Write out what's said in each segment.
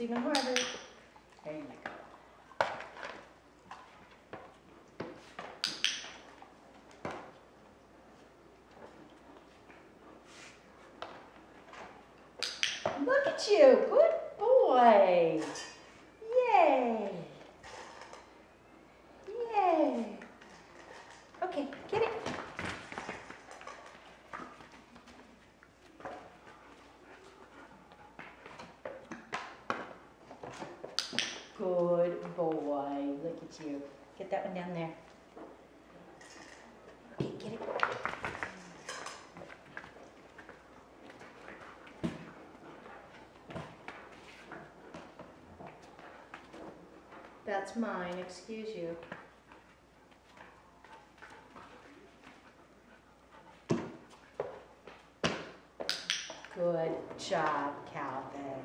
Even harder. There you go. Look at you, good boy. Yay. Yay. Okay, get it. Good boy. Look at you. Get that one down there. Okay, get it. That's mine, excuse you. Good job, Calvin.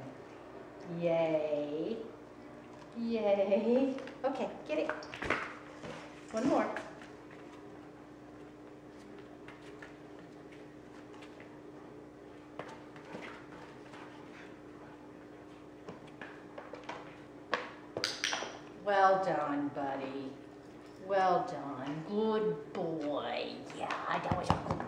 Yay. Yay. Okay, get it. One more. Well done, buddy. Well done. Good boy. Yeah, that was a good